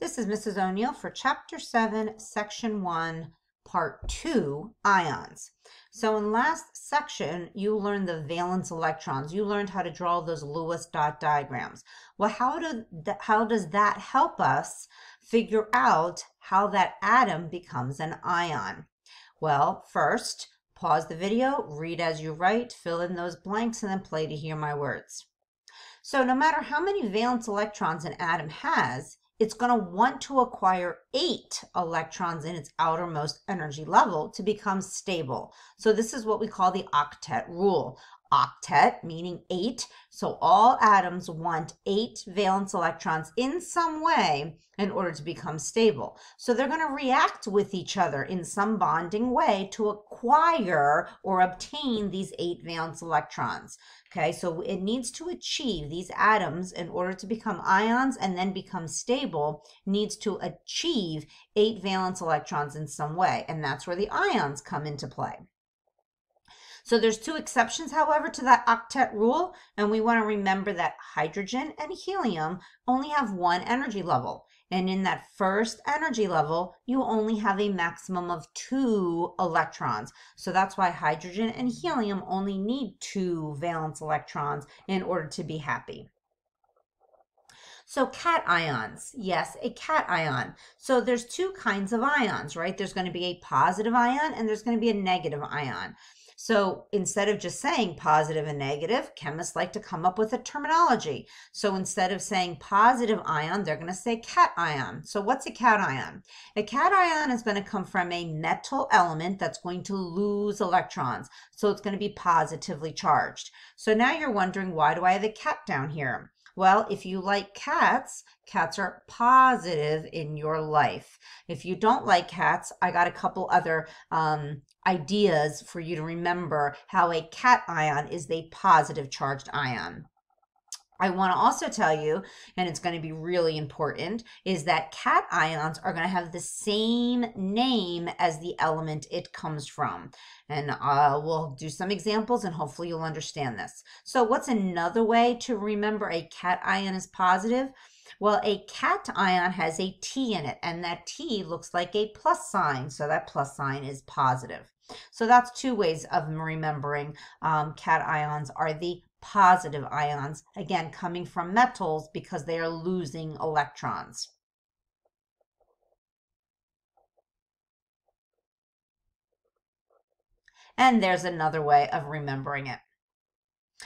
This is Mrs. O'Neill for Chapter 7, Section 1, Part 2, Ions. So in last section, you learned the valence electrons. You learned how to draw those Lewis dot diagrams. Well, how, do th how does that help us figure out how that atom becomes an ion? Well, first, pause the video, read as you write, fill in those blanks, and then play to hear my words. So no matter how many valence electrons an atom has, it's going to want to acquire eight electrons in its outermost energy level to become stable. So this is what we call the octet rule. Octet meaning eight. So all atoms want eight valence electrons in some way in order to become stable. So they're going to react with each other in some bonding way to acquire or obtain these eight valence electrons. Okay, so it needs to achieve these atoms in order to become ions and then become stable, needs to achieve eight valence electrons in some way. And that's where the ions come into play. So there's two exceptions, however, to that octet rule. And we want to remember that hydrogen and helium only have one energy level. And in that first energy level, you only have a maximum of two electrons. So that's why hydrogen and helium only need two valence electrons in order to be happy. So cations, yes, a cation. So there's two kinds of ions, right? There's going to be a positive ion and there's going to be a negative ion. So instead of just saying positive and negative, chemists like to come up with a terminology. So instead of saying positive ion, they're going to say cation. So what's a cation? A cation is going to come from a metal element that's going to lose electrons. So it's going to be positively charged. So now you're wondering, why do I have a cat down here? Well, if you like cats, cats are positive in your life. If you don't like cats, I got a couple other um, ideas for you to remember how a cation is a positive charged ion. I want to also tell you, and it's going to be really important, is that cations are going to have the same name as the element it comes from. And uh, we'll do some examples and hopefully you'll understand this. So what's another way to remember a cation is positive? Well, a cation has a T in it, and that T looks like a plus sign, so that plus sign is positive. So that's two ways of remembering um, cations are the positive ions, again, coming from metals because they are losing electrons. And there's another way of remembering it.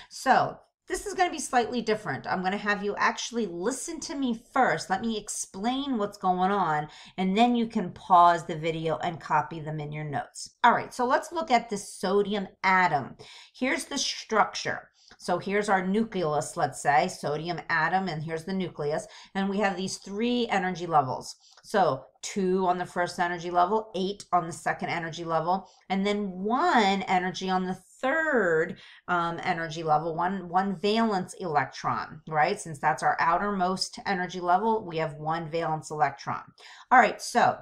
So this is going to be slightly different. I'm going to have you actually listen to me first. Let me explain what's going on, and then you can pause the video and copy them in your notes. All right, so let's look at the sodium atom. Here's the structure. So here's our nucleus, let's say, sodium atom, and here's the nucleus. And we have these three energy levels. So two on the first energy level, eight on the second energy level, and then one energy on the third um, energy level, one, one valence electron, right? Since that's our outermost energy level, we have one valence electron. All right, so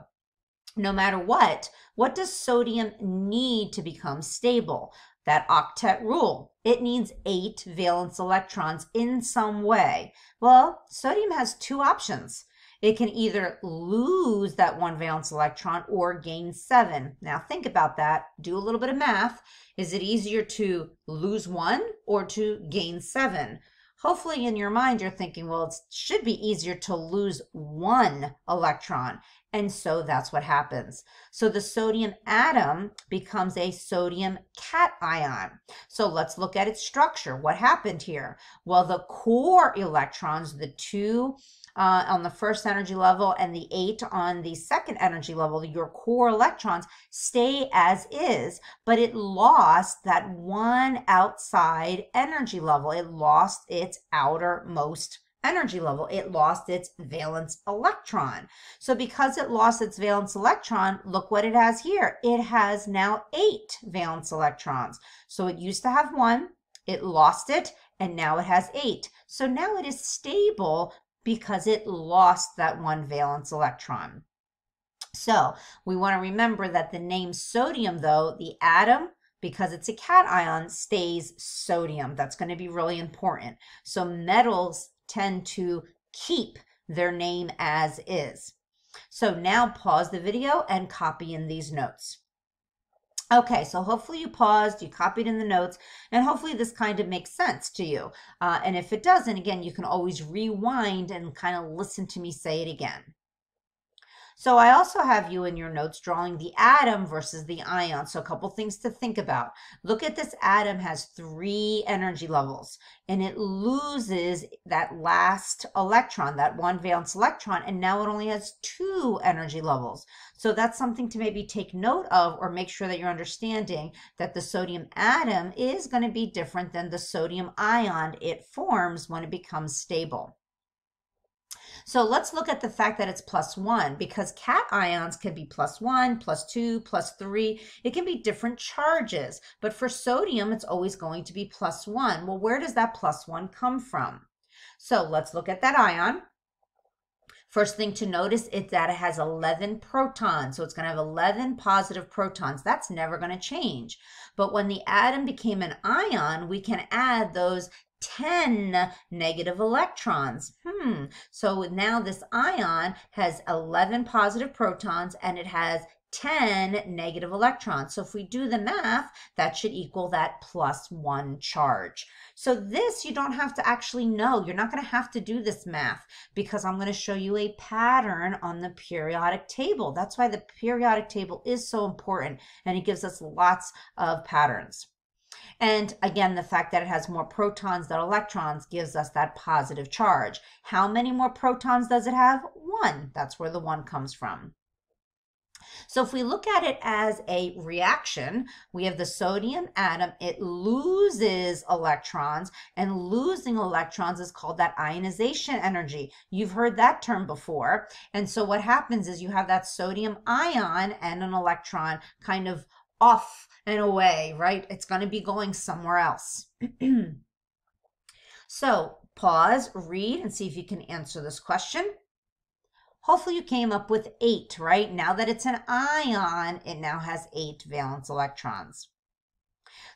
no matter what, what does sodium need to become stable? That octet rule. It needs eight valence electrons in some way. Well, sodium has two options it can either lose that one valence electron or gain seven. Now think about that. Do a little bit of math. Is it easier to lose one or to gain seven? Hopefully in your mind you're thinking, well, it should be easier to lose one electron. And so that's what happens. So the sodium atom becomes a sodium cation. So let's look at its structure. What happened here? Well, the core electrons, the two uh, on the first energy level and the eight on the second energy level, your core electrons stay as is, but it lost that one outside energy level. It lost its outermost energy level. It lost its valence electron. So because it lost its valence electron, look what it has here. It has now eight valence electrons. So it used to have one, it lost it, and now it has eight. So now it is stable because it lost that one valence electron. So we want to remember that the name sodium, though, the atom, because it's a cation, stays sodium. That's going to be really important. So metals tend to keep their name as is. So now pause the video and copy in these notes. Okay, so hopefully you paused, you copied in the notes, and hopefully this kind of makes sense to you. Uh, and if it doesn't, again, you can always rewind and kind of listen to me say it again. So I also have you in your notes drawing the atom versus the ion. So a couple things to think about. Look at this atom has three energy levels and it loses that last electron, that one valence electron, and now it only has two energy levels. So that's something to maybe take note of or make sure that you're understanding that the sodium atom is going to be different than the sodium ion it forms when it becomes stable. So let's look at the fact that it's plus one because cations can be plus one, plus two, plus three. It can be different charges, but for sodium, it's always going to be plus one. Well, where does that plus one come from? So let's look at that ion. First thing to notice is that it has 11 protons. So it's going to have 11 positive protons. That's never going to change. But when the atom became an ion, we can add those 10 negative electrons. Hmm, so now this ion has 11 positive protons and it has 10 negative electrons. So if we do the math, that should equal that plus one charge. So this you don't have to actually know. You're not going to have to do this math because I'm going to show you a pattern on the periodic table. That's why the periodic table is so important and it gives us lots of patterns. And again, the fact that it has more protons than electrons gives us that positive charge. How many more protons does it have? One. That's where the one comes from. So if we look at it as a reaction, we have the sodium atom. It loses electrons, and losing electrons is called that ionization energy. You've heard that term before. And so what happens is you have that sodium ion and an electron kind of off and away, right? It's going to be going somewhere else. so pause, read, and see if you can answer this question. Hopefully you came up with eight, right? Now that it's an ion, it now has eight valence electrons.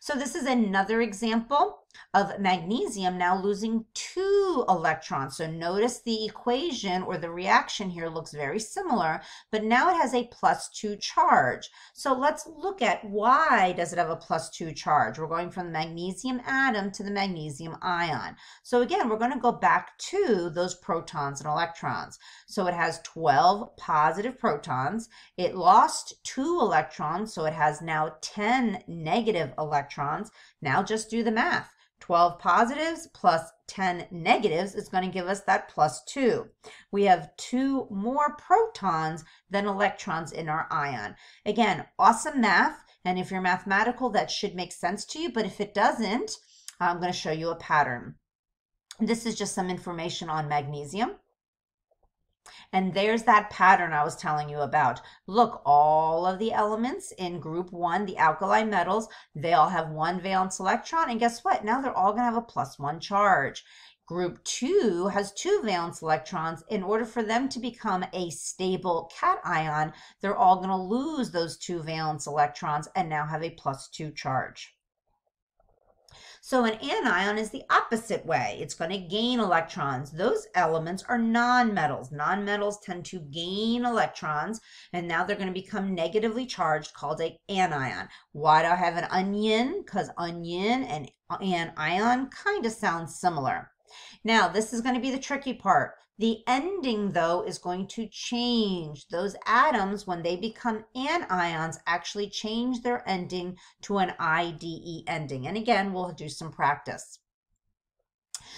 So this is another example of magnesium now losing two electrons. So notice the equation or the reaction here looks very similar, but now it has a plus two charge. So let's look at why does it have a plus two charge? We're going from the magnesium atom to the magnesium ion. So again, we're going to go back to those protons and electrons. So it has 12 positive protons. It lost two electrons, so it has now 10 negative electrons. Now just do the math. 12 positives plus 10 negatives is going to give us that plus 2. We have two more protons than electrons in our ion. Again, awesome math. And if you're mathematical, that should make sense to you. But if it doesn't, I'm going to show you a pattern. This is just some information on magnesium. And there's that pattern I was telling you about. Look, all of the elements in group one, the alkali metals, they all have one valence electron. And guess what? Now they're all going to have a plus one charge. Group 2 has two valence electrons. In order for them to become a stable cation, they're all going to lose those two valence electrons and now have a plus 2 charge. So an anion is the opposite way. It's going to gain electrons. Those elements are nonmetals. Nonmetals tend to gain electrons, and now they're going to become negatively charged, called an anion. Why do I have an onion? Because onion and uh, anion kind of sound similar. Now, this is going to be the tricky part. The ending, though, is going to change. Those atoms, when they become anions, actually change their ending to an IDE ending. And again, we'll do some practice.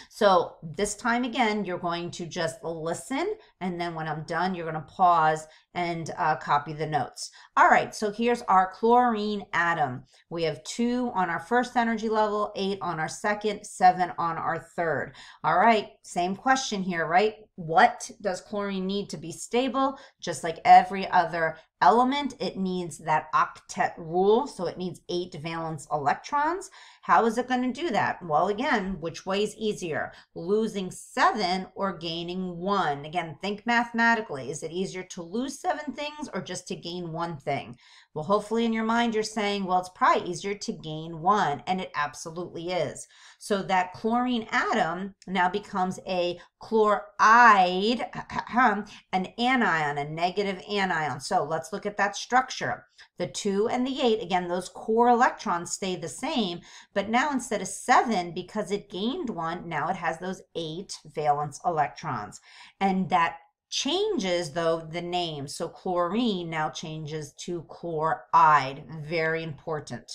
So this time again, you're going to just listen. And then when I'm done, you're going to pause and uh, copy the notes. All right, so here's our chlorine atom. We have two on our first energy level, eight on our second, seven on our third. All right, same question here, right? What does chlorine need to be stable? Just like every other element, it needs that octet rule. So it needs eight valence electrons. How is it going to do that? Well, again, which way is easier? Losing seven or gaining one? Again, think mathematically. Is it easier to lose seven things or just to gain one thing? Well, hopefully in your mind, you're saying, well, it's probably easier to gain one. And it absolutely is. So that chlorine atom now becomes a chloride, an anion, a negative anion. So let's look at that structure. The 2 and the 8, again, those core electrons stay the same, but now instead of 7, because it gained one, now it has those 8 valence electrons. And that changes though the name. So chlorine now changes to chloride. Very important.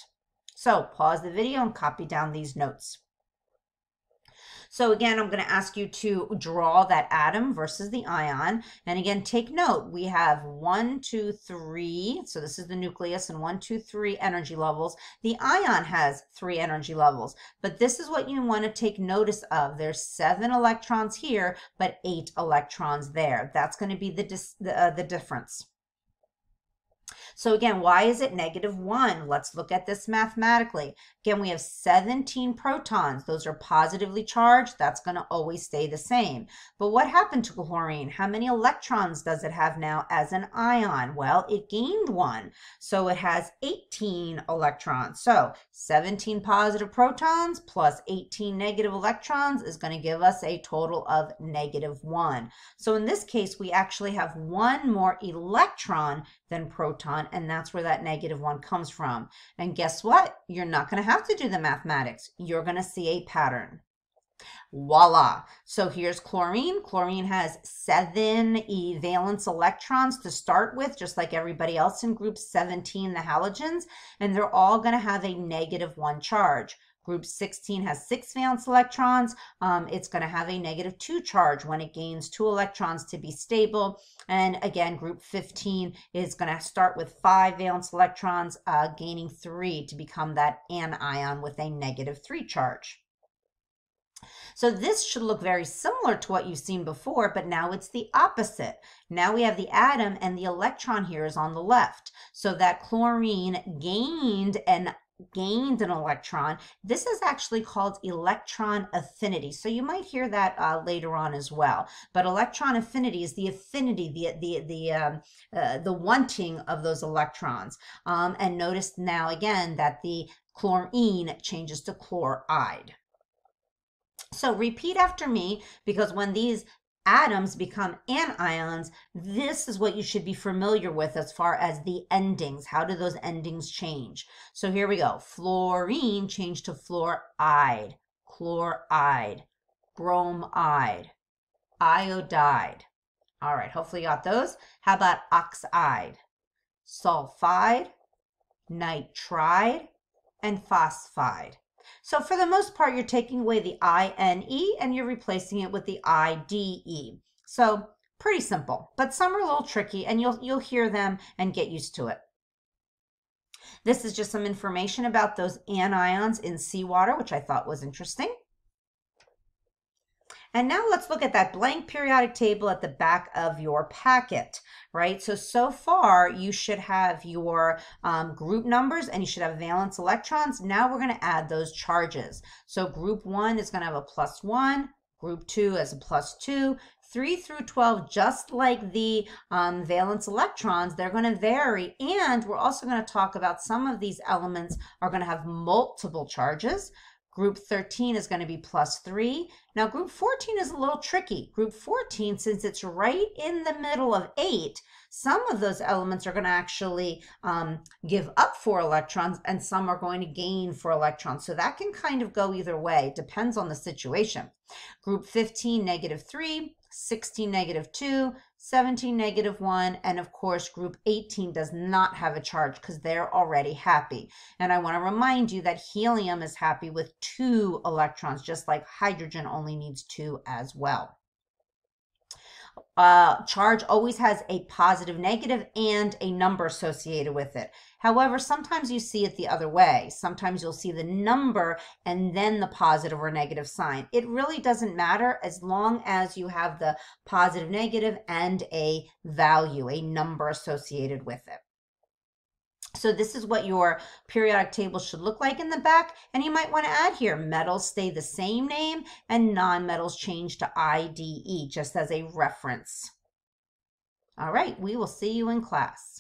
So pause the video and copy down these notes. So again, I'm going to ask you to draw that atom versus the ion. And again, take note, we have one, two, three. So this is the nucleus and one, two, three energy levels. The ion has three energy levels, but this is what you want to take notice of. There's seven electrons here, but eight electrons there. That's going to be the, uh, the difference. So again, why is it negative 1? Let's look at this mathematically. Again, we have 17 protons. Those are positively charged. That's going to always stay the same. But what happened to chlorine? How many electrons does it have now as an ion? Well, it gained one. So it has 18 electrons. So 17 positive protons plus 18 negative electrons is going to give us a total of negative 1. So in this case, we actually have one more electron than proton, and that's where that negative one comes from. And guess what? You're not going to have to do the mathematics. You're going to see a pattern. Voila. So here's chlorine. Chlorine has seven e valence electrons to start with, just like everybody else in group 17, the halogens, and they're all going to have a negative one charge. Group 16 has six valence electrons. Um, it's going to have a negative two charge when it gains two electrons to be stable. And again, group 15 is going to start with five valence electrons, uh, gaining three to become that anion with a negative three charge. So this should look very similar to what you've seen before, but now it's the opposite. Now we have the atom and the electron here is on the left. So that chlorine gained an gained an electron. This is actually called electron affinity. So you might hear that uh, later on as well. But electron affinity is the affinity, the the the um, uh, the wanting of those electrons. Um, and notice now again that the chlorine changes to chloride. So repeat after me because when these atoms become anions, this is what you should be familiar with as far as the endings. How do those endings change? So here we go. Fluorine changed to fluoride, chloride, bromide, iodide. All right, hopefully you got those. How about oxide, sulfide, nitride, and phosphide? So for the most part, you're taking away the I-N-E and you're replacing it with the I-D-E. So pretty simple, but some are a little tricky and you'll, you'll hear them and get used to it. This is just some information about those anions in seawater, which I thought was interesting. And now let's look at that blank periodic table at the back of your packet, right? So, so far you should have your um, group numbers and you should have valence electrons. Now we're gonna add those charges. So group one is gonna have a plus one, group two as a plus two, 3 through 12, just like the um, valence electrons, they're going to vary. And we're also going to talk about some of these elements are going to have multiple charges. Group 13 is going to be plus 3. Now, group 14 is a little tricky. Group 14, since it's right in the middle of 8, some of those elements are going to actually um, give up 4 electrons, and some are going to gain 4 electrons. So that can kind of go either way. depends on the situation. Group 15, negative 3. 16 negative 2, 17 negative 1, and of course group 18 does not have a charge because they're already happy. And I want to remind you that helium is happy with two electrons, just like hydrogen only needs two as well uh, charge always has a positive, negative, and a number associated with it. However, sometimes you see it the other way. Sometimes you'll see the number and then the positive or negative sign. It really doesn't matter as long as you have the positive, negative, and a value, a number associated with it. So this is what your periodic table should look like in the back. And you might want to add here, metals stay the same name and non-metals change to IDE just as a reference. All right, we will see you in class.